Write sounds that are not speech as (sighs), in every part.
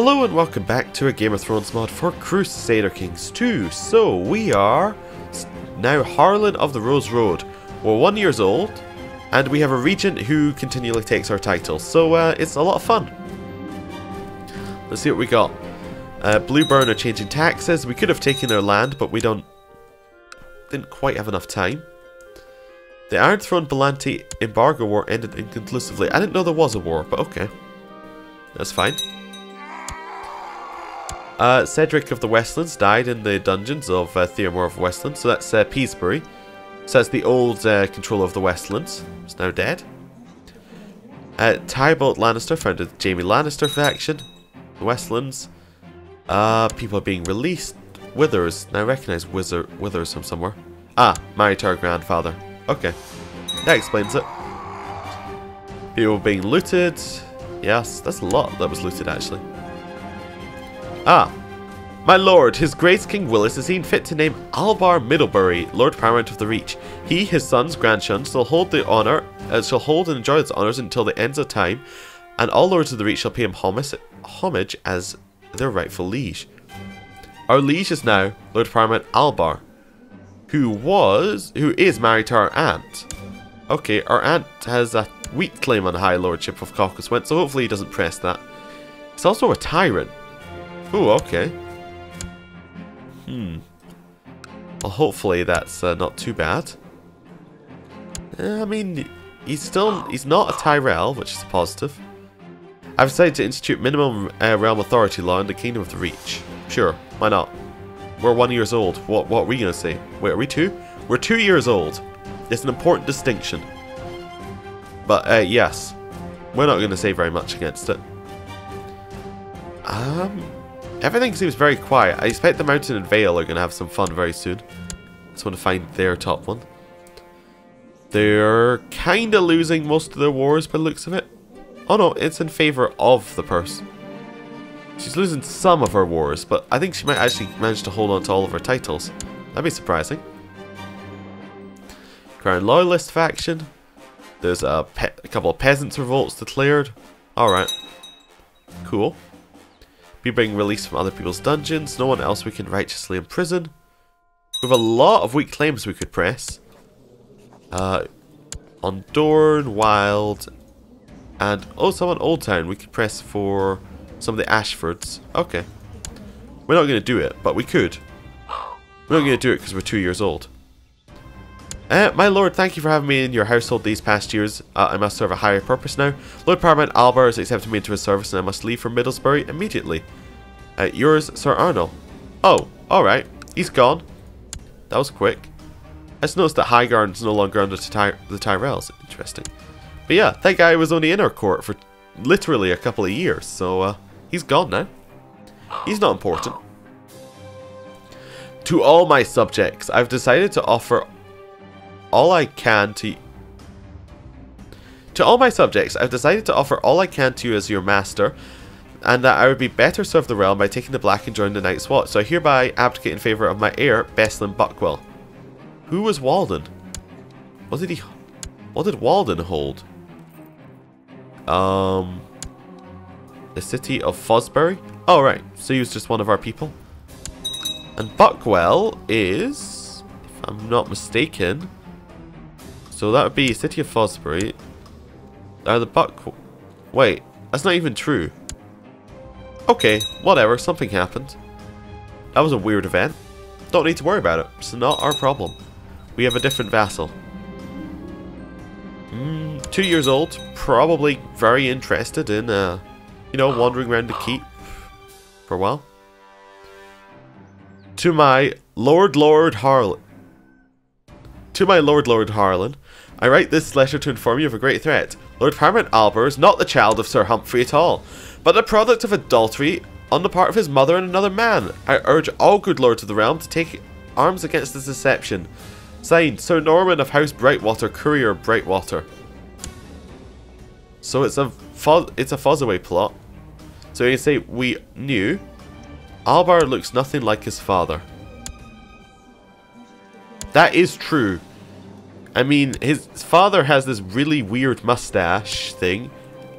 Hello and welcome back to a Game of Thrones mod for Crusader Kings 2. So we are now Harlan of the Rose Road. We're one years old and we have a regent who continually takes our titles. So uh, it's a lot of fun. Let's see what we got. Uh, Blueburn are changing taxes. We could have taken their land but we don't didn't quite have enough time. The Iron Throne Belanti embargo war ended inconclusively. I didn't know there was a war, but okay. That's fine. Uh, Cedric of the Westlands died in the dungeons of uh, Theomore of Westland, so that's uh, Peasebury. So that's the old uh, controller of the Westlands. Now dead. Uh, Tybalt Lannister founded the Jaime Lannister faction. The Westlands. Uh, people are being released. Withers. Now I recognize Wither Withers from somewhere. Ah, married to our grandfather. Okay. That explains it. People being looted. Yes, that's a lot that was looted actually. Ah. My lord, his grace King Willis has seen fit to name Albar Middlebury, Lord Paramount of the Reach. He, his sons, grandsons, shall hold the honour, uh, shall hold and enjoy its honours until the ends of time, and all lords of the Reach shall pay him homage, homage as their rightful liege. Our liege is now Lord Paramount Albar, who was, who is married to our aunt. Okay, our aunt has a weak claim on High Lordship of Cockleswhent, so hopefully he doesn't press that. He's also a tyrant. Ooh, okay. Hmm. Well, hopefully that's uh, not too bad. Uh, I mean, he's still, he's not a Tyrell, which is positive. I've decided to institute minimum uh, realm authority law in the Kingdom of the Reach. Sure, why not? We're one years old. What, what are we going to say? Wait, are we two? We're two years old. It's an important distinction. But, uh, yes. We're not going to say very much against it. Um, Everything seems very quiet. I expect the Mountain and Vale are going to have some fun very soon. Just want to find their top one. They're kind of losing most of their wars by the looks of it. Oh no, it's in favour of the purse. She's losing some of her wars, but I think she might actually manage to hold on to all of her titles. That'd be surprising. Crown Loyalist faction. There's a, a couple of peasants' revolts declared. Alright. Cool. Be being released from other people's dungeons. No one else we can righteously imprison. We have a lot of weak claims we could press. Uh, on Dorne, Wild, and also on Old Town we could press for some of the Ashfords. Okay. We're not going to do it, but we could. We're not going to do it because we're two years old. Uh, my lord, thank you for having me in your household these past years. Uh, I must serve a higher purpose now. Lord Paramount Albar has accepted me into his service and I must leave for Middlesbury immediately. Uh, yours, Sir Arnold. Oh, alright. He's gone. That was quick. I just noticed that Highgarden's no longer under Ty the Tyrells. Interesting. But yeah, that guy was only in our court for literally a couple of years, so uh, he's gone now. He's not important. To all my subjects, I've decided to offer all I can to... To all my subjects, I've decided to offer all I can to you as your master, and that I would be better served the realm by taking the black and joining the Night's Watch, so I hereby abdicate in favour of my heir, Beslan Buckwell. Who was Walden? What did he... What did Walden hold? Um... The city of Fosbury? Oh, right. So he was just one of our people. And Buckwell is... If I'm not mistaken... So that would be City of Fosbury. Are the Buck... Wait, that's not even true. Okay, whatever, something happened. That was a weird event. Don't need to worry about it. It's not our problem. We have a different vassal. Mm, two years old, probably very interested in, uh, you know, wandering around the keep for a while. To my Lord Lord Harlan. To my Lord Lord Harlan, I write this letter to inform you of a great threat. Lord Paramount Albar is not the child of Sir Humphrey at all, but the product of adultery on the part of his mother and another man. I urge all good lords of the realm to take arms against this deception. Signed, Sir Norman of House Brightwater, Courier Brightwater. So it's a it's a Fossoway plot. So you can say we knew Albar looks nothing like his father. That is true. I mean, his father has this really weird mustache thing,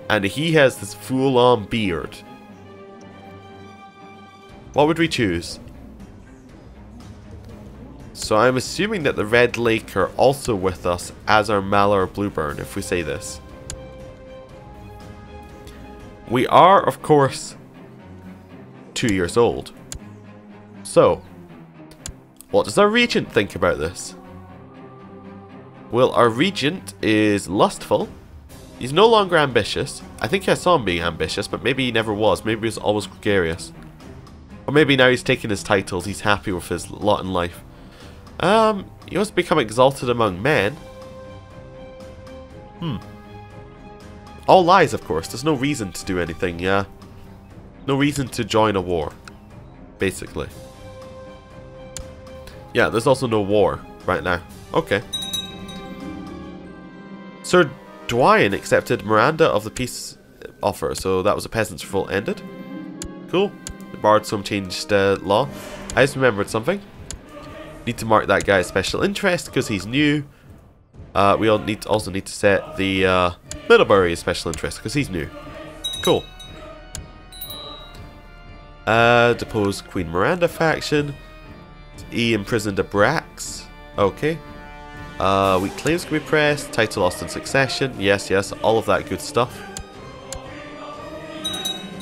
and he has this full-on beard. What would we choose? So I'm assuming that the Red Lake are also with us as our Malar Blueburn, if we say this. We are, of course, two years old. So, what does our Regent think about this? Well, our Regent is lustful. He's no longer ambitious. I think I saw him being ambitious, but maybe he never was. Maybe he was always gregarious. Or maybe now he's taken his titles, he's happy with his lot in life. Um, he wants to become exalted among men. Hmm. All lies, of course. There's no reason to do anything, yeah? No reason to join a war. Basically. Yeah, there's also no war right now. Okay. Sir Dwyan accepted Miranda of the peace offer, so that was a peasant's revolt ended. Cool. The Bardsome changed uh, law. I just remembered something. Need to mark that guy's special interest because he's new. Uh, we all need to also need to set the uh, Middlebury as special interest because he's new. Cool. Uh, depose Queen Miranda faction. E imprisoned a Brax. Okay. Uh, weak claims can be pressed. Title lost in succession. Yes, yes, all of that good stuff.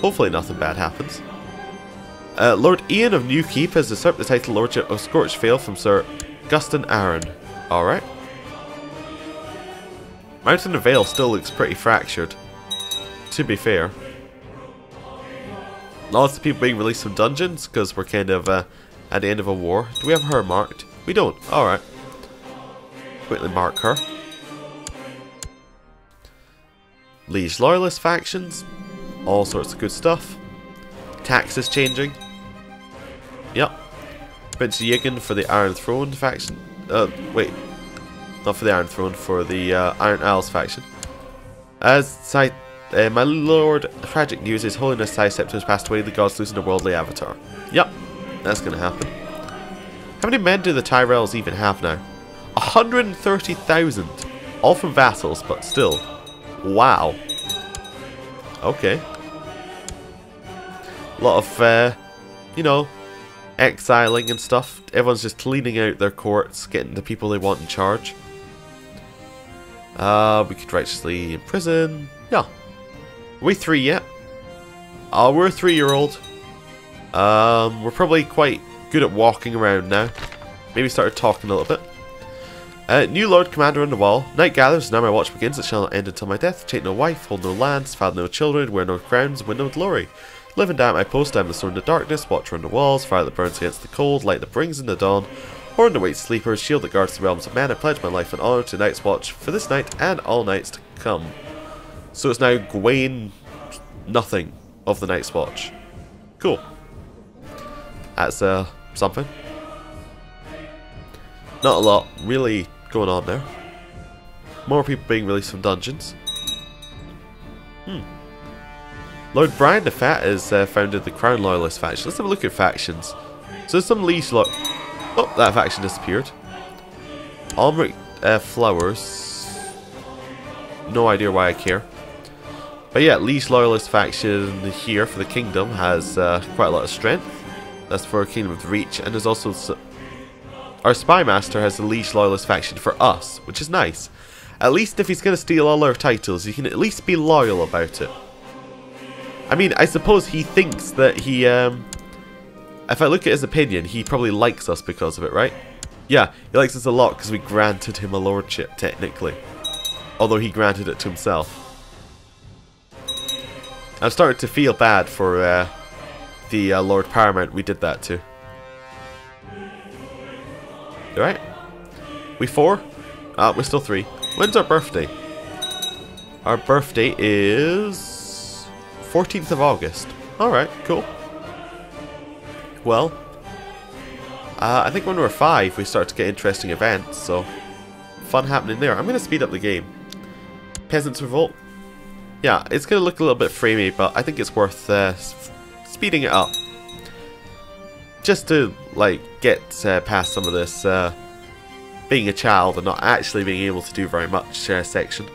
Hopefully nothing bad happens. Uh, Lord Ian of Newkeep has usurped the title Lordship of Scorchvale from Sir Gustin Aaron. Alright. Mountain of Vale still looks pretty fractured. To be fair. Lots of people being released from dungeons because we're kind of uh, at the end of a war. Do we have her marked? We don't. Alright. Quickly mark her. Liege Loyalist factions. All sorts of good stuff. Taxes changing. Yep. Prince Yigan for the Iron Throne faction. Uh, wait. Not for the Iron Throne, for the uh, Iron Isles faction. As Sai, uh, my lord, tragic news is Holiness Sai Septimus passed away, the gods losing a worldly avatar. Yep, that's gonna happen. How many men do the Tyrells even have now? 130,000. All from vassals, but still. Wow. Okay. A lot of, uh, you know, exiling and stuff. Everyone's just cleaning out their courts, getting the people they want in charge. Uh, we could righteously imprison. Yeah. We three yet? Oh, we're a three-year-old. Um, we're probably quite good at walking around now. Maybe started talking a little bit. Uh, new Lord Commander on the wall. Night gathers, now my watch begins, it shall not end until my death. Take no wife, hold no lands, father no children, wear no crowns, win no glory. Live and die at my post, I am the sword in the darkness, watcher on the walls, fire that burns against the cold, light that brings in the dawn, horn that waits sleepers, shield that guards the realms of man, I pledge my life and honour to Night's Watch for this night and all nights to come. So it's now Gawain nothing of the Night's Watch. Cool. That's uh, something. Not a lot really going on there. More people being released from dungeons. Hmm. Lord Brian the Fat has uh, founded the Crown Loyalist faction. Let's have a look at factions. So some Liege Lo Oh, that faction disappeared. Almeric uh, Flowers. No idea why I care. But yeah, Liege Loyalist faction here for the Kingdom has uh, quite a lot of strength. That's for a Kingdom of Reach. And there's also our Spy Master has the Liege Loyalist faction for us, which is nice. At least if he's going to steal all our titles, you can at least be loyal about it. I mean, I suppose he thinks that he, um... If I look at his opinion, he probably likes us because of it, right? Yeah, he likes us a lot because we granted him a lordship, technically. Although he granted it to himself. I'm starting to feel bad for uh, the uh, Lord Paramount we did that to. Alright. We four? Ah, we're still three. When's our birthday? Our birthday is... 14th of August. Alright, cool. Well, uh, I think when we're five, we start to get interesting events, so fun happening there. I'm going to speed up the game. Peasants Revolt. Yeah, it's going to look a little bit framey, but I think it's worth uh, speeding it up just to like get uh, past some of this uh, being a child and not actually being able to do very much uh, section.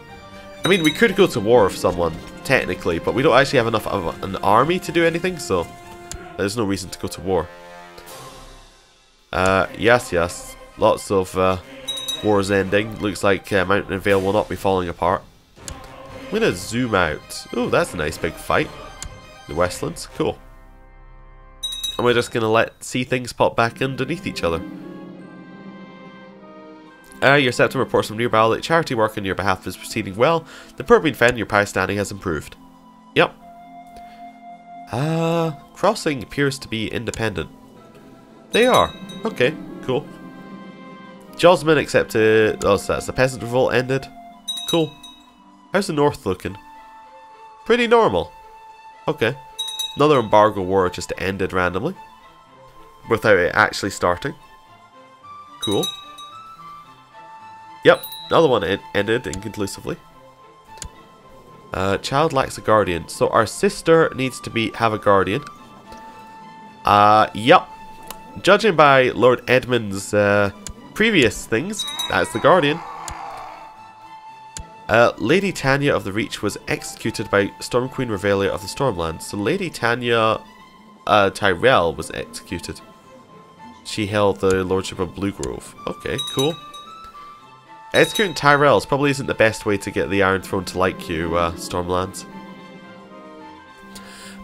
I mean, we could go to war with someone, technically, but we don't actually have enough of an army to do anything, so There's no reason to go to war. Uh, yes, yes. Lots of uh, wars ending. Looks like uh, Mountain and Vale will not be falling apart. I'm going to zoom out. Oh, that's a nice big fight. The Westlands. Cool. And we're just going to let see things pop back underneath each other. Uh, your septon reports from nearby that charity work on your behalf is proceeding well. The being fed your pie standing has improved. Yep. Uh, crossing appears to be independent. They are. Okay, cool. Josman accepted... Oh, so that's the peasant revolt ended. Cool. How's the north looking? Pretty normal. Okay. Another embargo war just ended randomly. Without it actually starting. Cool. Yep, another one ended inconclusively. Uh, child lacks a guardian. So our sister needs to be have a guardian. Uh, yep. Judging by Lord Edmund's uh, previous things, that's the guardian. Uh, Lady Tanya of the Reach was executed by Storm Queen Revelia of the Stormlands. So Lady Tanya uh, Tyrell was executed. She held the Lordship of Bluegrove. Okay, cool. Executing Tyrells probably isn't the best way to get the Iron Throne to like you, uh, Stormlands.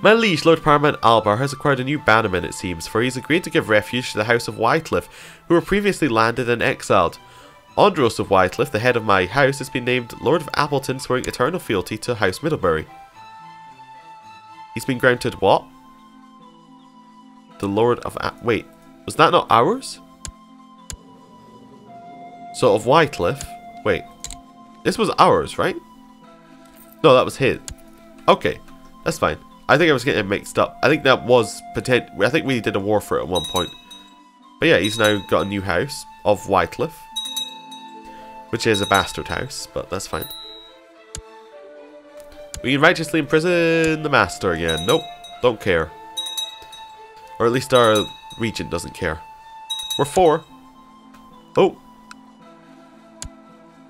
My liege, Lord Paramount Albar, has acquired a new bannerman, it seems, for he has agreed to give refuge to the House of Whitecliff, who were previously landed and exiled. Andros of Whitecliff, the head of my house, has been named Lord of Appleton, swearing eternal fealty to House Middlebury. He's been granted what? The Lord of... A Wait, was that not ours? So of Whitecliff. Wait. This was ours, right? No, that was his. Okay. That's fine. I think I was getting mixed up. I think that was potent. I think we did a war for it at one point. But yeah, he's now got a new house of Whitecliff. Which is a bastard house, but that's fine. We can righteously imprison the master again. Nope. Don't care. Or at least our regent doesn't care. We're four. Oh,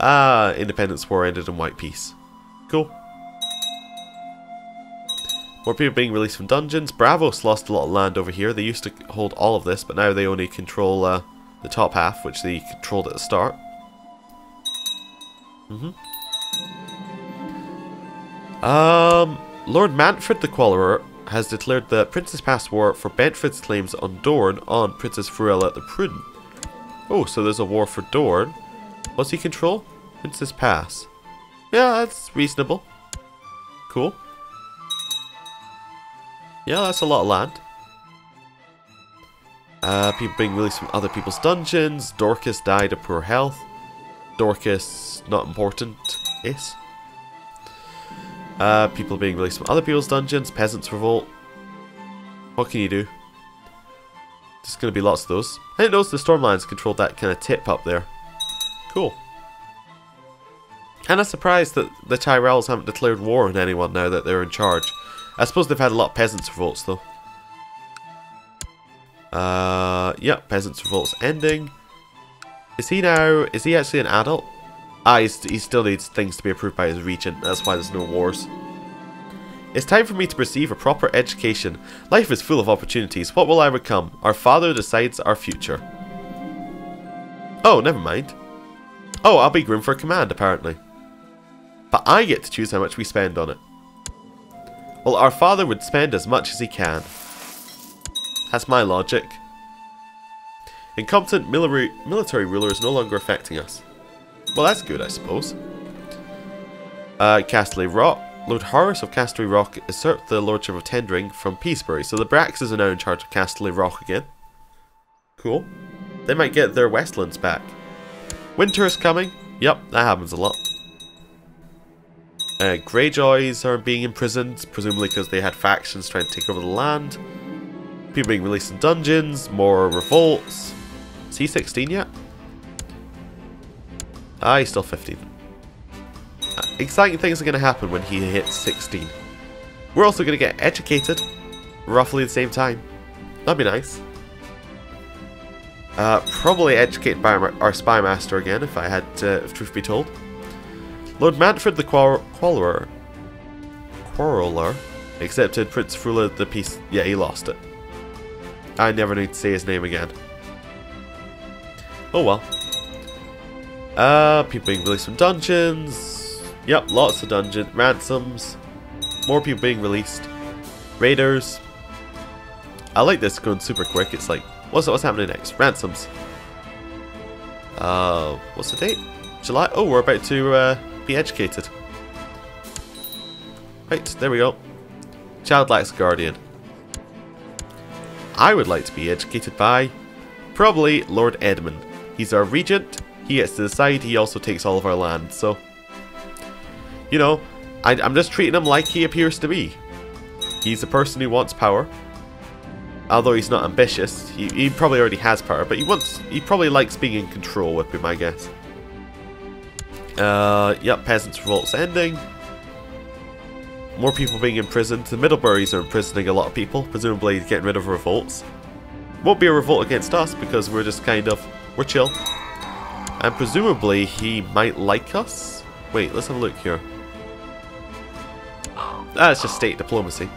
Ah, Independence War ended in white peace. Cool. More people being released from dungeons. Braavos lost a lot of land over here. They used to hold all of this, but now they only control uh, the top half, which they controlled at the start. Mm hmm Um, Lord Manfred the Quarreler has declared the Princess Pass War for Bentford's claims on Dorne on Princess Fruella the Prudent. Oh, so there's a war for Dorne. What's he control? Princess Pass. Yeah, that's reasonable. Cool. Yeah, that's a lot of land. Uh, people being released from other people's dungeons. Dorcas died of poor health. Dorcas, not important. Yes. Uh, people being released from other people's dungeons. Peasants revolt. What can you do? There's going to be lots of those. I didn't notice the Stormlands controlled that kind of tip up there. Cool. And I'm surprised that the Tyrells haven't declared war on anyone now that they're in charge. I suppose they've had a lot of peasants' revolts though. Uh, yeah, peasants' revolts ending. Is he now, is he actually an adult? Ah, he still needs things to be approved by his regent, that's why there's no wars. It's time for me to receive a proper education. Life is full of opportunities. What will I become? Our father decides our future. Oh, never mind. Oh, I'll be Grim for Command, apparently. But I get to choose how much we spend on it. Well, our father would spend as much as he can. That's my logic. Incompetent military, military ruler is no longer affecting us. Well, that's good, I suppose. Uh, Casterly Rock. Lord Horace of Casterly Rock usurped the Lordship of Tendring from Peasebury, so the Braxes are now in charge of Casterly Rock again. Cool. They might get their Westlands back. Winter is coming. Yep, that happens a lot. Uh, Greyjoys are being imprisoned, presumably because they had factions trying to take over the land. People being released in dungeons, more revolts. Is he 16 yet? Ah, he's still 15. Uh, exciting things are going to happen when he hits 16. We're also going to get educated, roughly the same time. That'd be nice. Uh, probably educate by our spy master again, if I had, uh, if truth be told. Lord Manfred the Quarreler, Quarreler accepted Prince Frula the peace. Yeah, he lost it. I never need to say his name again. Oh well. Uh, people being released from dungeons. Yep, lots of dungeon ransoms. More people being released. Raiders. I like this going super quick. It's like, what's what's happening next? Ransoms. Uh, what's the date? July? Oh, we're about to uh, be educated. Right, there we go. Child lacks guardian. I would like to be educated by probably Lord Edmund. He's our regent. He gets to decide. He also takes all of our land. So, you know, I, I'm just treating him like he appears to be. He's a person who wants power. Although he's not ambitious, he, he probably already has power, but he wants, he probably likes being in control would be my guess. Uh, yep, Peasants Revolt's ending. More people being imprisoned. The Middleburys are imprisoning a lot of people, presumably getting rid of revolts. Won't be a revolt against us because we're just kind of, we're chill. And presumably he might like us? Wait, let's have a look here. That's just state diplomacy.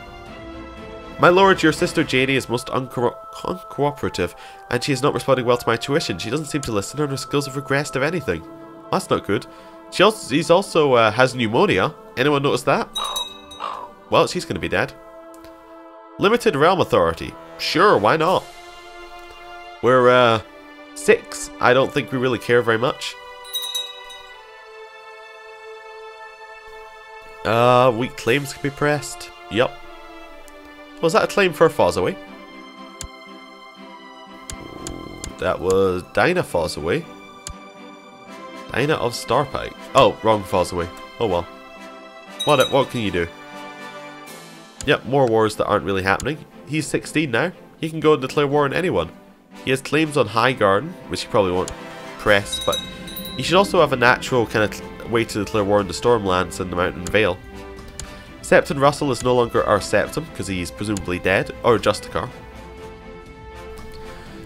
My lord, your sister Janie is most unco uncooperative, and she is not responding well to my tuition. She doesn't seem to listen, and her skills have regressed, if anything. That's not good. She also, also uh, has pneumonia. Anyone notice that? Well, she's going to be dead. Limited Realm Authority. Sure, why not? We're, uh, six. I don't think we really care very much. Uh, weak claims can be pressed. Yup. Was that a claim for Fossoway? That was Dinah Fossoway. Dinah of Starpike. Oh, wrong Fossoway. Oh well. What, what can you do? Yep, more wars that aren't really happening. He's 16 now. He can go and declare war on anyone. He has claims on Highgarden, which he probably won't press, but he should also have a natural kind of way to declare war on the Stormlands and the Mountain Vale. Septon Russell is no longer our Septon, because he's presumably dead, or a Justicar.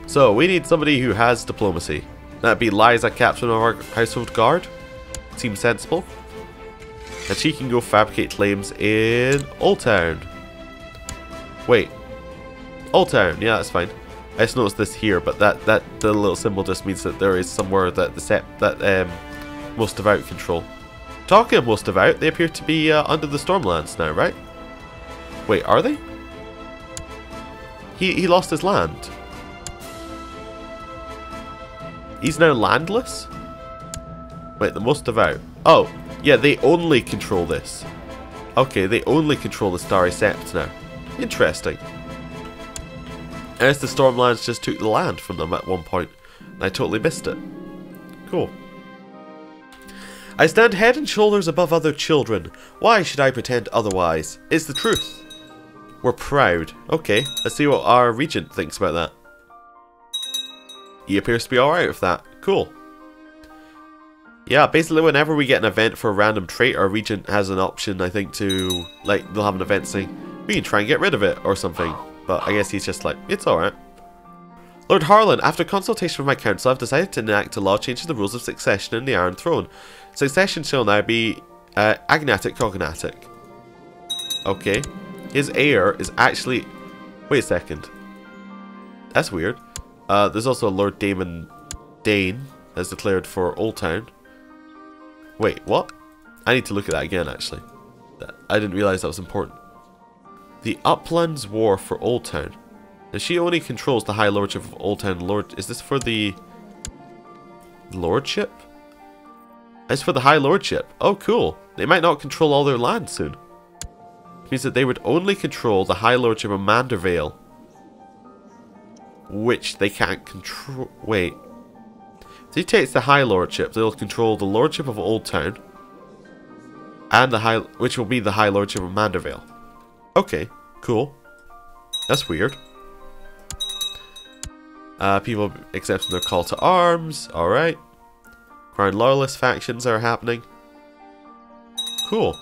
So, we need somebody who has diplomacy. That'd be Liza, captain of our household guard. Seems sensible. And she can go fabricate claims in Old Town. Wait. Old Town, yeah, that's fine. I just noticed this here, but that, that the little symbol just means that there is somewhere that the set that um, most devout control. Talking of most devout, they appear to be uh, under the Stormlands now, right? Wait, are they? He he lost his land. He's now landless? Wait, the most devout. Oh, yeah, they only control this. Okay, they only control the Starry Sept now. Interesting. As the Stormlands just took the land from them at one point, and I totally missed it. Cool. I stand head and shoulders above other children. Why should I pretend otherwise? It's the truth. We're proud. Okay, let's see what our regent thinks about that. He appears to be alright with that. Cool. Yeah, basically whenever we get an event for a random trait, our regent has an option, I think, to, like, they'll have an event saying, we can try and get rid of it, or something. But I guess he's just like, it's alright. Lord Harlan, after consultation with my council, I've decided to enact a law changing the rules of succession in the Iron Throne. Succession shall now be uh, agnatic cognatic. Okay. His heir is actually... Wait a second. That's weird. Uh, there's also Lord Damon Dane, as declared for Old Town. Wait, what? I need to look at that again, actually. I didn't realize that was important. The Uplands War for Old Town. Now, she only controls the High Lordship of Old Town Lord. Is this for the... Lordship? It's for the High Lordship. Oh, cool. They might not control all their land soon. It means that they would only control the High Lordship of Mandervale. Which they can't control... Wait. If he takes the High Lordship, they'll control the Lordship of Old Town. And the High... Which will be the High Lordship of Mandervale. Okay, cool. That's weird. Uh, people accepting their call to arms. Alright. Crown Loyalist factions are happening. Cool.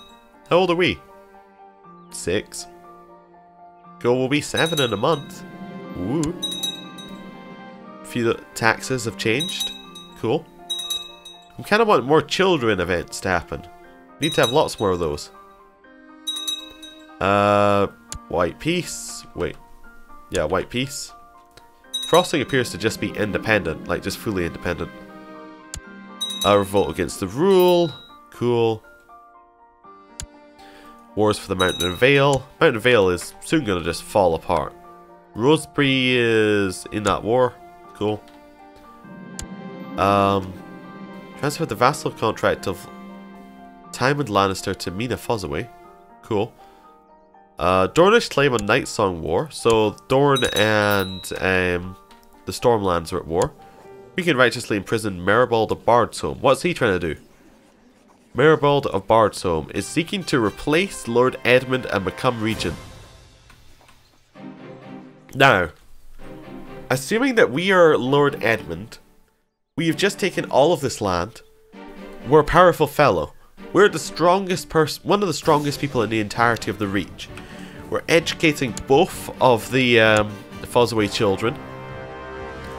How old are we? Six. Cool, we'll be seven in a month. Woo. Few taxes have changed. Cool. We kind of want more children events to happen. We need to have lots more of those. Uh, white peace. Wait. Yeah, white peace. Frosting appears to just be independent, like just fully independent. A revolt against the rule. Cool. Wars for the Mountain of Vale. Mountain of Vale is soon going to just fall apart. Rosebery is in that war. Cool. Um, transfer the vassal contract of Tywin Lannister to Mina Fossoway. Cool. Uh, Dornish claim on Night Song War. So Dorne and um, the Stormlands are at war. We can righteously imprison Maribald of Bardsholm. What's he trying to do? Maribald of Bardsholm is seeking to replace Lord Edmund and become regent. Now, assuming that we are Lord Edmund, we have just taken all of this land. We're a powerful fellow. We're the strongest person, one of the strongest people in the entirety of the Reach. We're educating both of the, um, the Fossoway children.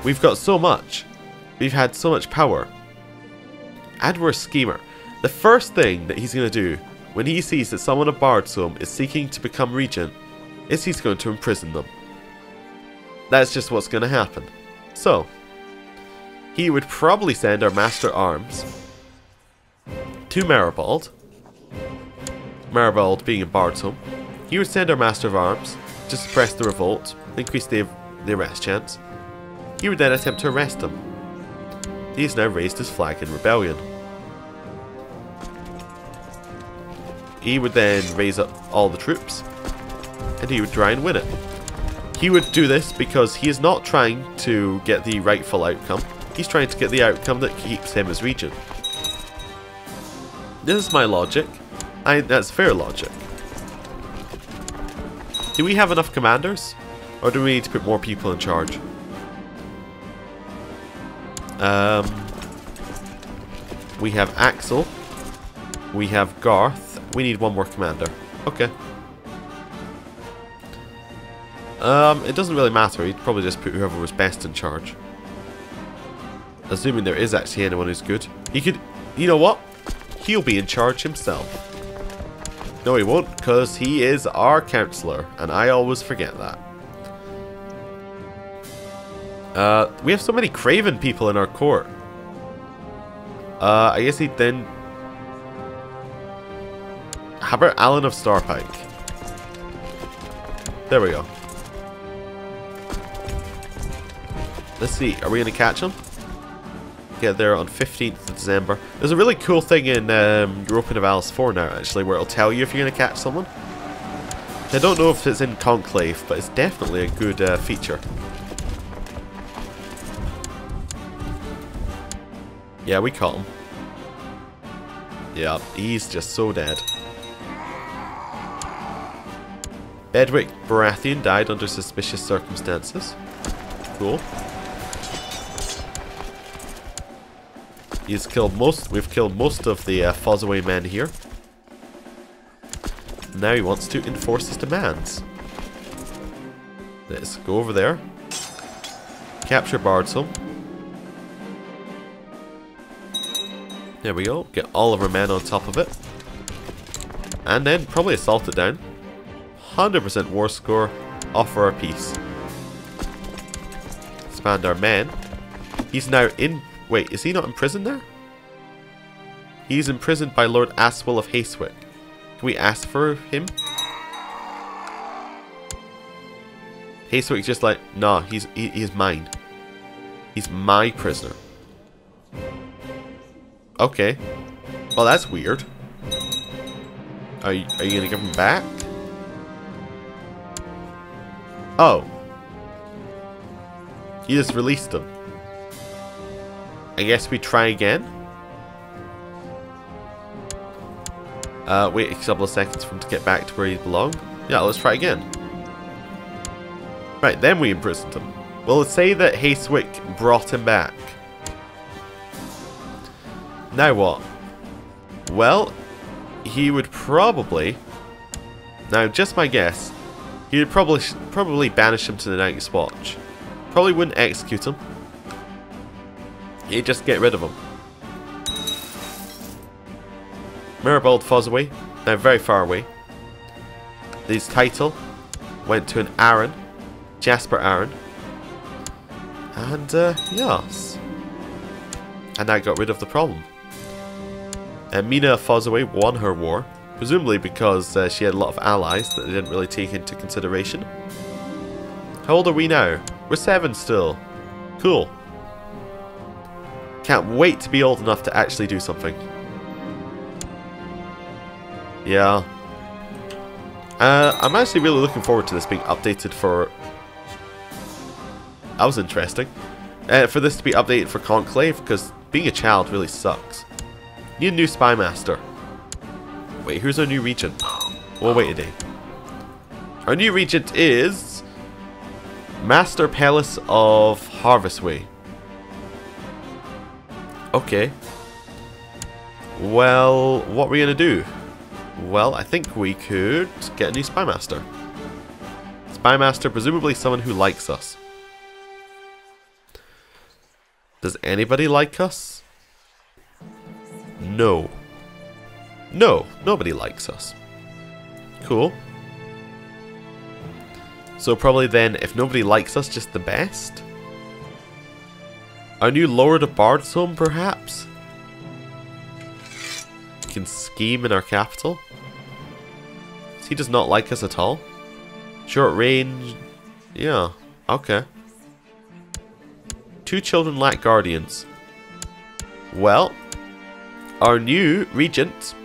We've got so much. We've had so much power. And we're a schemer. The first thing that he's going to do when he sees that someone of Bardsholm is seeking to become regent is he's going to imprison them. That's just what's going to happen. So, he would probably send our Master Arms to Meribald. Meribald being in Bardsholm. He would send our Master of Arms to suppress the revolt, increase the, the arrest chance. He would then attempt to arrest him. He has now raised his flag in rebellion. He would then raise up all the troops, and he would try and win it. He would do this because he is not trying to get the rightful outcome, he's trying to get the outcome that keeps him as regent. This is my logic. I that's fair logic. Do we have enough commanders? Or do we need to put more people in charge? Um, we have Axel. We have Garth. We need one more commander. Okay. Um, it doesn't really matter. He'd probably just put whoever was best in charge. Assuming there is actually anyone who's good. He could... You know what? He'll be in charge himself. No, he won't, because he is our counselor, and I always forget that. Uh, we have so many Craven people in our court. Uh, I guess he then... How about Alan of Starpike? There we go. Let's see, are we going to catch him? Get there on 15th of December. There's a really cool thing in um, Europa Universalis 4 now, actually, where it'll tell you if you're going to catch someone. I don't know if it's in Conclave, but it's definitely a good uh, feature. Yeah, we caught him. Yeah, he's just so dead. Bedwick Baratheon died under suspicious circumstances. Cool. He's killed most. We've killed most of the uh, Fossoway men here. Now he wants to enforce his demands. Let's go over there. Capture Bardsholm. There we go. Get all of our men on top of it. And then probably assault it down. 100% war score. Offer our peace. Expand our men. He's now in Wait, is he not in prison there? He's imprisoned by Lord Aswell of Haystwick. Can we ask for him? Haystwick's just like, nah, he's he, he's mine. He's my prisoner. Okay. Well, that's weird. Are you, are you gonna give him back? Oh. You just released him. I guess we try again. Uh, wait a couple of seconds for him to get back to where he belonged. Yeah, let's try again. Right, then we imprisoned him. Well, let's say that Haystwick brought him back. Now what? Well, he would probably... Now, just my guess. He would probably probably banish him to the Night's Watch. Probably wouldn't execute him. You just get rid of them. Meribald they're very far away. These title went to an Aaron, Jasper Aaron. And, uh, yes. And that got rid of the problem. And Mina Fossoway won her war, presumably because uh, she had a lot of allies that they didn't really take into consideration. How old are we now? We're seven still. Cool. Can't wait to be old enough to actually do something. Yeah. Uh, I'm actually really looking forward to this being updated for... That was interesting. Uh, for this to be updated for Conclave, because being a child really sucks. Need a new Spy Master. Wait, who's our new regent? Well, wait a day. Our new regent is... Master Palace of Harvestway. Okay. Well, what are we going to do? Well, I think we could get a new Spy Master. Spy Master, presumably someone who likes us. Does anybody like us? No. No, nobody likes us. Cool. So probably then, if nobody likes us, just the best? Our new Lord of Bardsholm, perhaps? Can scheme in our capital? He does not like us at all? Short range... Yeah, okay. Two children lack guardians. Well, our new regent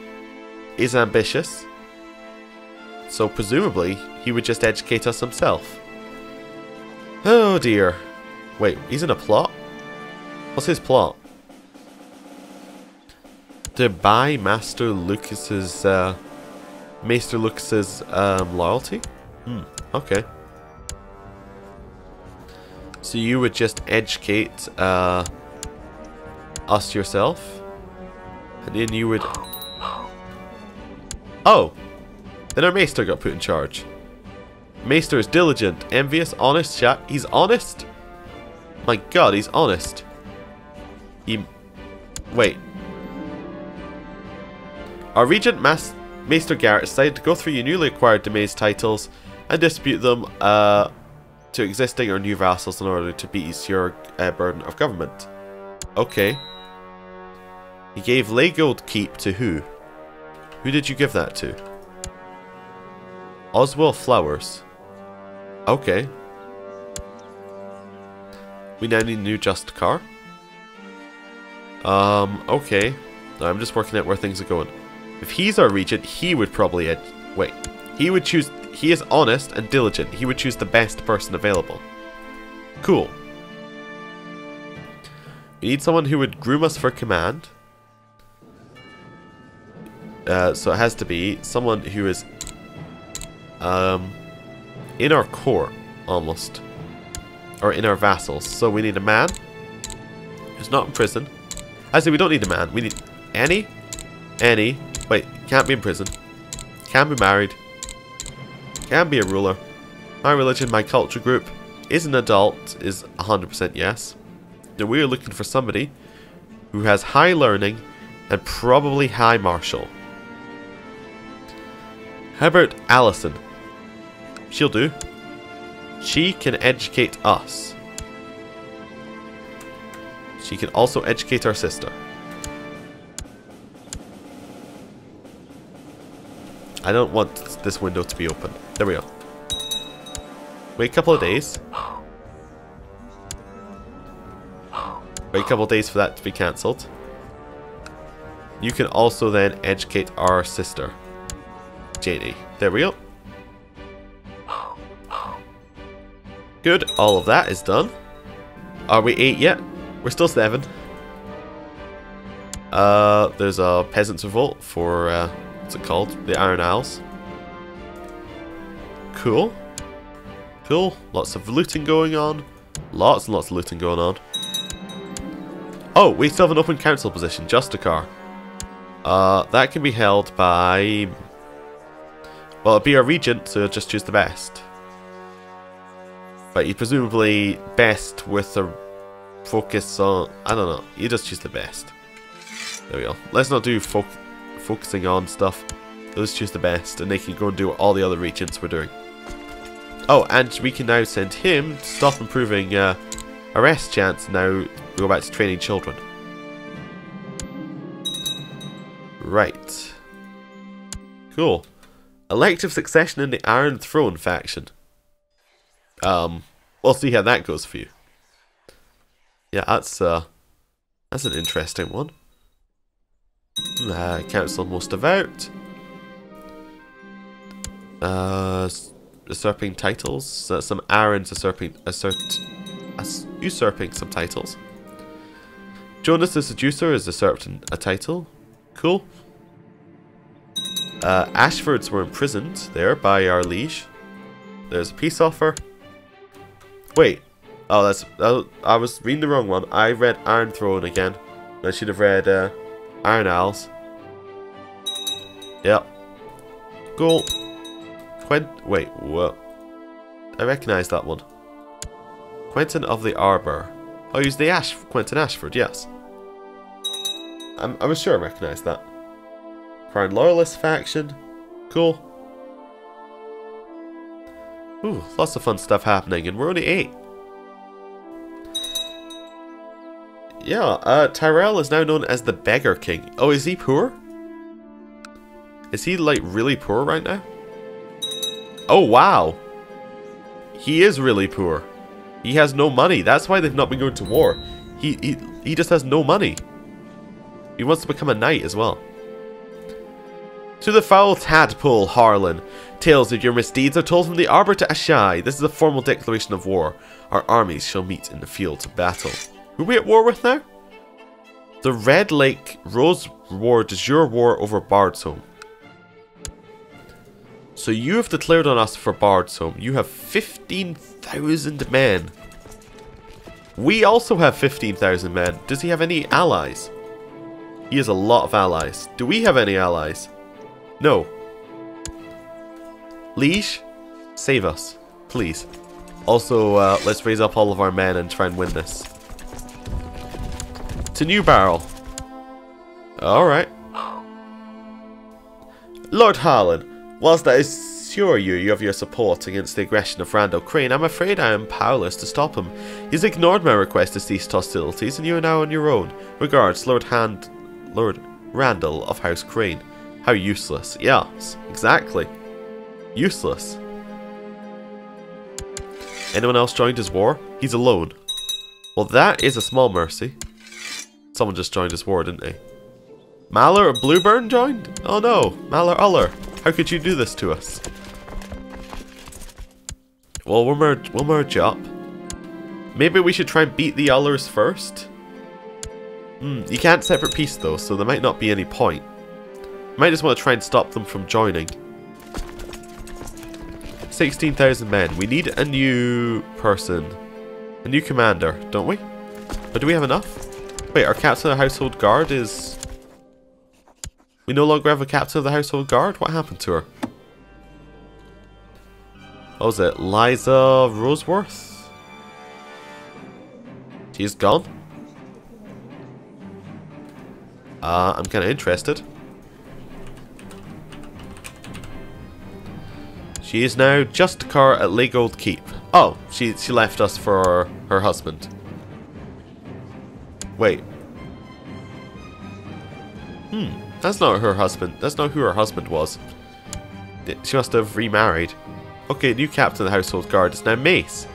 is ambitious. So presumably, he would just educate us himself. Oh dear. Wait, he's in a plot? What's his plot? To buy Master Lucas's, uh, Maester Lucas's, um, loyalty? Hmm, okay. So you would just educate, uh, us yourself? And then you would... Oh! Then our Maester got put in charge. Maester is diligent, envious, honest chap. He's honest? My god, he's honest. He... Wait. Our Regent Mas Maester Garrett decided to go through your newly acquired domains titles and distribute them uh, to existing or new vassals in order to ease your uh, burden of government. Okay. He gave Leygold Keep to who? Who did you give that to? Oswell Flowers. Okay. We now need a new Justicar. Um, okay. I'm just working out where things are going. If he's our regent, he would probably... Wait. He would choose... He is honest and diligent. He would choose the best person available. Cool. We need someone who would groom us for command. Uh, so it has to be someone who is um, in our court, almost. Or in our vassals. So we need a man who's not in prison. Actually, we don't need a man. We need Annie. Annie. Wait, can't be in prison. Can be married. Can be a ruler. My religion, my culture group. Is an adult, is 100% yes. Now we are looking for somebody who has high learning and probably high martial. Herbert Allison. She'll do. She can educate us. She can also educate our sister. I don't want this window to be open. There we go. Wait a couple of days. Wait a couple of days for that to be cancelled. You can also then educate our sister. JD. There we go. Good, all of that is done. Are we 8 yet? We're still 7. Uh, there's a Peasants Revolt for, uh, what's it called? The Iron Isles. Cool. Cool. Lots of looting going on. Lots and lots of looting going on. Oh, we still have an open council position. Just Justicar. Uh, that can be held by... Well, it'd be our regent, so just choose the best. But you presumably best with a focus on... I don't know. You just choose the best. There we go. Let's not do fo focusing on stuff. Let's choose the best, and they can go and do all the other regents we're doing. Oh, and we can now send him to stop improving uh, Arrest chance, now we go back to training children. Right. Cool. Elective succession in the Iron Throne faction. Um, we'll see how that goes for you. Yeah, that's uh, that's an interesting one. Uh, Council Most Devout. Uh, usurping titles. Uh, some Aaron's usurping, assert, usurping some titles. Jonas the Seducer is usurping a title. Cool. Uh, Ashfords were imprisoned there by our liege. There's a peace offer. Wait. Oh, that's. Uh, I was reading the wrong one. I read Iron Throne again. I should have read uh, Iron Owls. Yep. Cool. Quent. Wait, what? I recognize that one. Quentin of the Arbor. Oh, he's the Ash. Quentin Ashford, yes. I'm, I was sure I recognized that. Crown Loyalist faction. Cool. Ooh, lots of fun stuff happening, and we're only eight. Yeah, uh, Tyrell is now known as the Beggar King. Oh, is he poor? Is he, like, really poor right now? Oh, wow. He is really poor. He has no money. That's why they've not been going to war. He, he, he just has no money. He wants to become a knight as well. To the foul tadpole, Harlan. Tales of your misdeeds are told from the arbor to Asshai. This is a formal declaration of war. Our armies shall meet in the field of battle. Are we at war with now? The Red Lake Rose War is your war over Bardsholm. So you have declared on us for Bardsholm. You have 15,000 men. We also have 15,000 men. Does he have any allies? He has a lot of allies. Do we have any allies? No. Liege, save us. Please. Also, uh, let's raise up all of our men and try and win this. To New Barrel. Alright. Lord Harlan, whilst I assure you have your support against the aggression of Randall Crane, I'm afraid I am powerless to stop him. He's ignored my request to cease hostilities and you are now on your own. Regards, Lord Hand... Lord Randall of House Crane. How useless. Yes, exactly. Useless. Anyone else joined his war? He's alone. Well, that is a small mercy. Someone just joined his war, didn't they? Maller Blueburn joined? Oh no, Maller Uller. How could you do this to us? Well, we'll merge, we'll merge up. Maybe we should try and beat the Ullers first? Hmm, you can't separate peace though, so there might not be any point. Might just want to try and stop them from joining. 16,000 men. We need a new person. A new commander, don't we? But do we have enough? Wait, our captain of the household guard is... We no longer have a captain of the household guard? What happened to her? What was it? Liza Roseworth? She's gone? Uh, I'm kind of interested. She is now just a car at Leagold Keep. Oh, she she left us for her husband. Wait. Hmm, that's not her husband. That's not who her husband was. She must have remarried. Okay, new captain of the household guard is now Mace.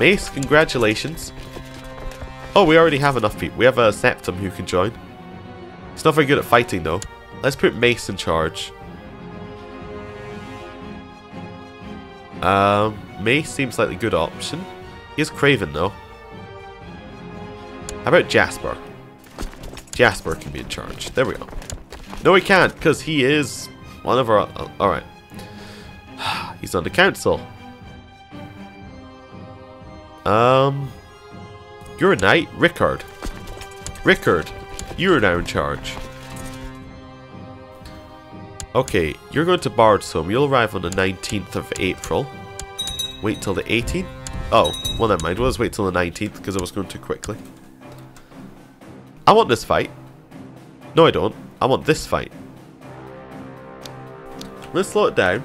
Mace, congratulations. Oh, we already have enough people. We have a septon who can join. He's not very good at fighting though. Let's put Mace in charge. Um, Mace seems like a good option. He Craven though. How about Jasper? Jasper can be in charge. There we go. No, he can't, because he is one of our... Uh, Alright. (sighs) He's on the council. Um, You're a knight? Rickard. Rickard, you're now in charge. Okay, you're going to Bardsholm. You'll arrive on the 19th of April. Wait till the 18th? Oh, well never mind. We'll just wait till the 19th because I was going too quickly. I want this fight. No, I don't. I want this fight. Let's slow it down.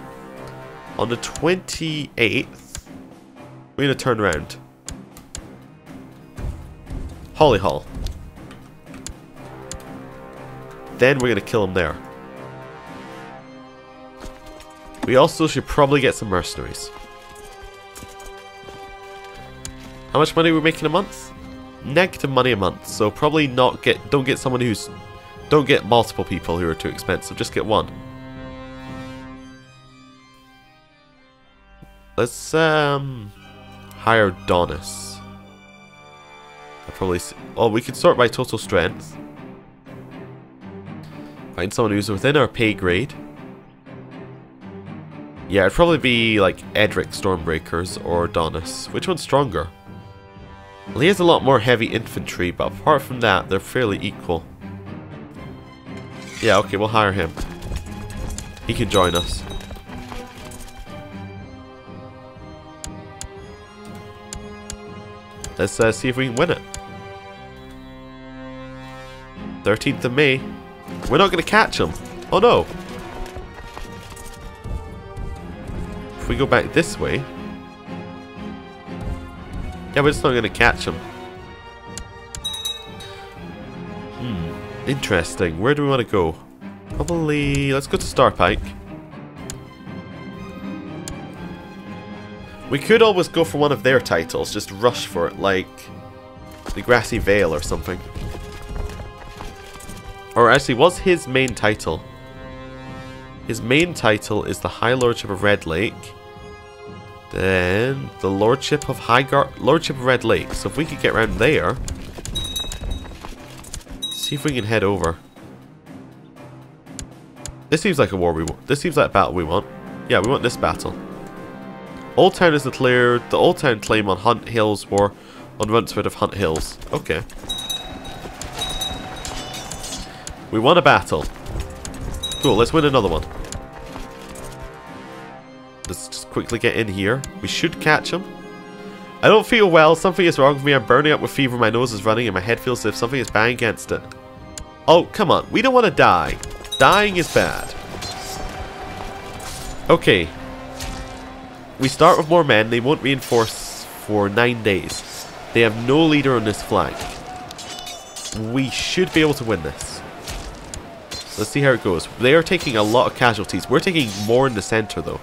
On the 28th, we're going to turn around. Holly Hall. Then we're going to kill him there. We also should probably get some mercenaries. How much money are we making a month? Negative money a month, so probably not get don't get someone who's don't get multiple people who are too expensive, just get one. Let's um hire Donis. I probably see, oh we could sort by total strength. Find someone who's within our pay grade. Yeah, it'd probably be like Edric Stormbreakers or Donis. Which one's stronger? He has a lot more heavy infantry, but apart from that, they're fairly equal. Yeah, okay, we'll hire him. He can join us. Let's uh, see if we can win it. 13th of May. We're not going to catch him. Oh no. If we go back this way... Yeah, we're just not going to catch him. Hmm. Interesting. Where do we want to go? Probably... Let's go to Starpike. We could always go for one of their titles. Just rush for it, like... The Grassy Vale or something. Or actually, what's his main title? His main title is the High Lordship of Red Lake. Then the Lordship of Highgarth, Lordship of Red Lake. So if we could get around there, see if we can head over. This seems like a war we want. This seems like a battle we want. Yeah, we want this battle. Old Town is declared. The Old Town claim on Hunt Hills war on Runsford of Hunt Hills. Okay. We won a battle. Cool, let's win another one. Let's just quickly get in here. We should catch him. I don't feel well. Something is wrong with me. I'm burning up with fever. My nose is running and my head feels as if something is banging against it. Oh, come on. We don't want to die. Dying is bad. Okay. We start with more men. They won't reinforce for nine days. They have no leader on this flank. We should be able to win this. Let's see how it goes. They are taking a lot of casualties. We're taking more in the center, though.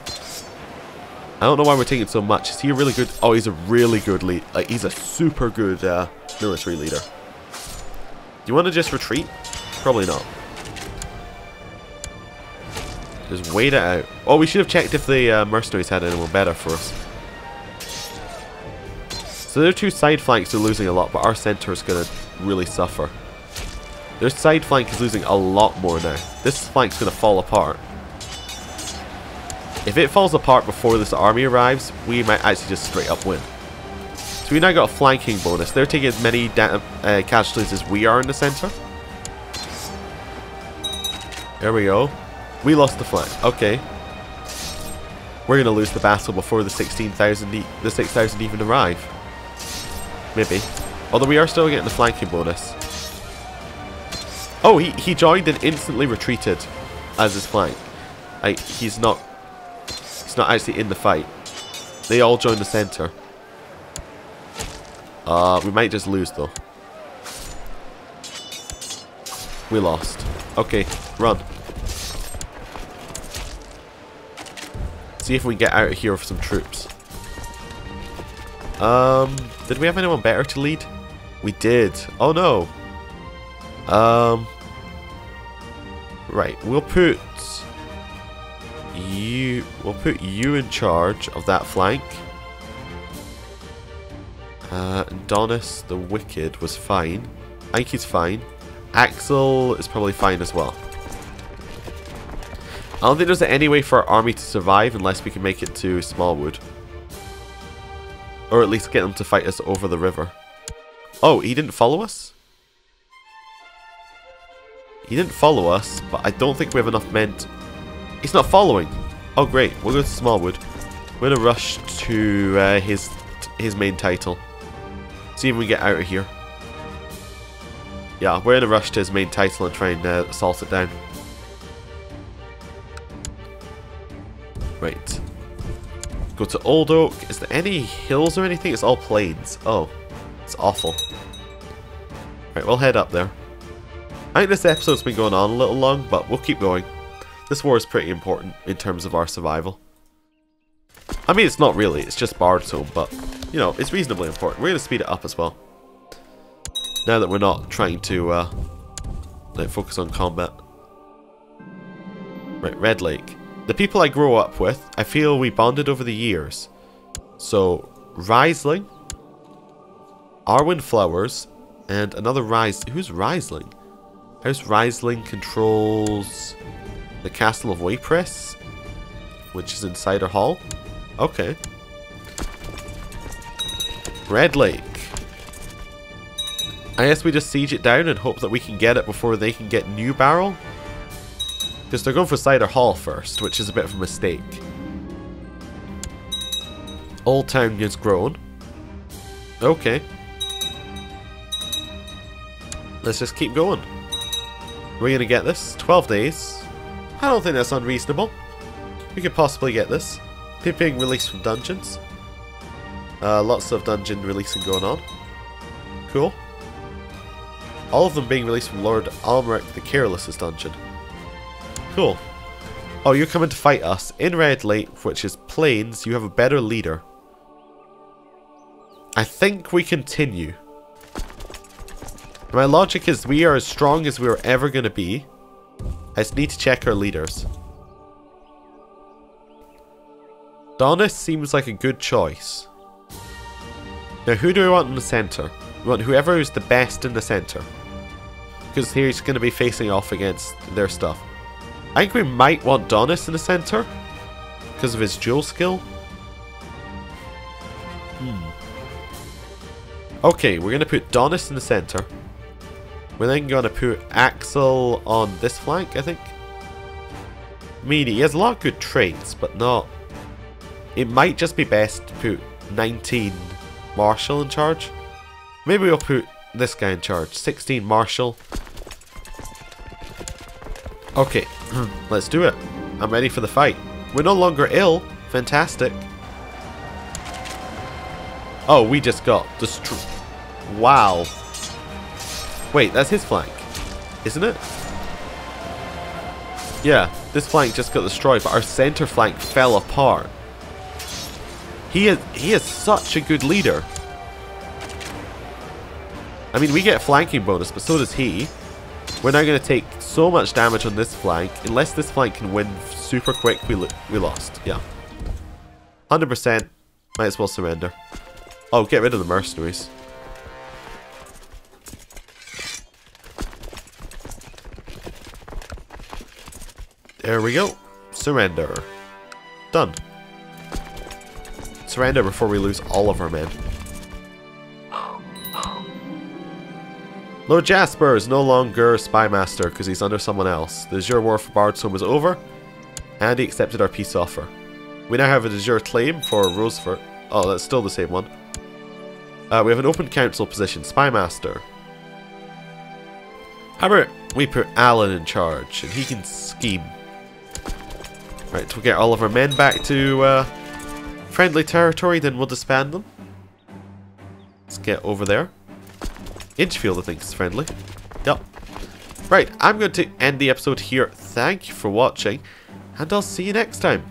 I don't know why we're taking so much. Is he a really good... Oh, he's a really good lead. Like, he's a super good uh, military leader. Do you want to just retreat? Probably not. Just wait it out. Oh, we should have checked if the uh, mercenaries had anyone better for us. So their two side flanks are losing a lot, but our center is going to really suffer. Their side flank is losing a lot more now. This flank's going to fall apart. If it falls apart before this army arrives, we might actually just straight up win. So we now got a flanking bonus. They're taking as many uh, casualties as we are in the center. There we go. We lost the flank. Okay. We're going to lose the battle before the 16,000 e the 6,000 even arrive. Maybe. Although we are still getting the flanking bonus. Oh, he, he joined and instantly retreated as his flank. Like, he's not... He's not actually in the fight. They all joined the center. Uh, we might just lose, though. We lost. Okay, run. See if we can get out of here with some troops. Um, did we have anyone better to lead? We did. Oh no. Um, right, we'll put you. We'll put you in charge of that flank. Uh, Donis the Wicked was fine. I think he's fine. Axel is probably fine as well. I don't think there's any way for our army to survive unless we can make it to Smallwood. Or at least get them to fight us over the river. Oh, he didn't follow us? He didn't follow us, but I don't think we have enough men to... He's not following! Oh great, we'll go to Smallwood. We're gonna rush to uh, his his main title. See if we get out of here. Yeah, we're gonna rush to his main title and try and uh, assault it down. Right. Go to Old Oak. Is there any hills or anything? It's all plains. Oh, it's awful. Right, we'll head up there. I think this episode's been going on a little long, but we'll keep going. This war is pretty important in terms of our survival. I mean, it's not really, it's just Bard's home, but, you know, it's reasonably important. We're going to speed it up as well. Now that we're not trying to, uh, like, focus on combat. Right, Red Lake. The people I grew up with, I feel we bonded over the years. So, Riesling, Arwen Flowers, and another Rise. Who's Riesling? House Riesling controls the Castle of Waypress, which is in Cider Hall. Okay. Red Lake. I guess we just siege it down and hope that we can get it before they can get New Barrel. Because they're going for Cider Hall first, which is a bit of a mistake. Old Town gets grown. Okay. Let's just keep going. We're going to get this. 12 days. I don't think that's unreasonable. We could possibly get this. People being released from dungeons. Uh, lots of dungeon releasing going on. Cool. All of them being released from Lord Almeric the Careless's dungeon. Cool. Oh, you're coming to fight us. In Red Lake, which is Plains, you have a better leader. I think we continue. My logic is we are as strong as we are ever going to be. I need to check our leaders. Donis seems like a good choice. Now, who do we want in the centre? We want whoever is the best in the centre. Because he's going to be facing off against their stuff. I think we might want Donis in the centre. Because of his dual skill. Hmm. Okay, we're going to put Donis in the centre. We're then going to put Axel on this flank, I think. I mean, he has a lot of good traits, but not... It might just be best to put 19 Marshall in charge. Maybe we'll put this guy in charge. 16 Marshall. Okay, (clears throat) let's do it. I'm ready for the fight. We're no longer ill. Fantastic. Oh, we just got destroyed. Wow. Wait, that's his flank, isn't it? Yeah, this flank just got destroyed, but our center flank fell apart. He is he is such a good leader. I mean, we get flanking bonus, but so does he. We're now going to take so much damage on this flank. Unless this flank can win super quick, we, we lost. Yeah. 100%. Might as well surrender. Oh, get rid of the mercenaries. There we go. Surrender. Done. Surrender before we lose all of our men. Lord Jasper is no longer Spymaster because he's under someone else. The Azure War for Bardstone was over, and he accepted our peace offer. We now have a de jure claim for Rosefort. Oh, that's still the same one. Uh, we have an open council position, Spymaster. How about we put Alan in charge, and he can scheme. Right, to get all of our men back to uh, friendly territory, then we'll disband them. Let's get over there. Inchfield, I think, is friendly. Yep. Right, I'm going to end the episode here. Thank you for watching, and I'll see you next time.